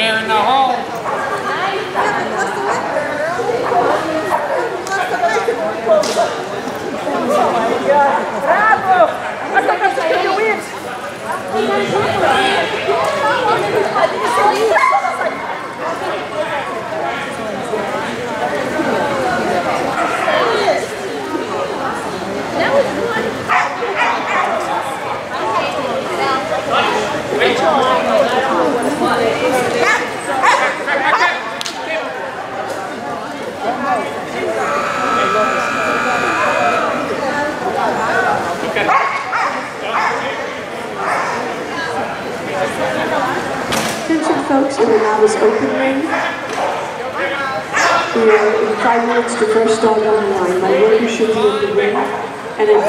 Here in the hall. What's the folks, the novice open ring. We are in five minutes to first dog on the line. My worker should be in the ring. And in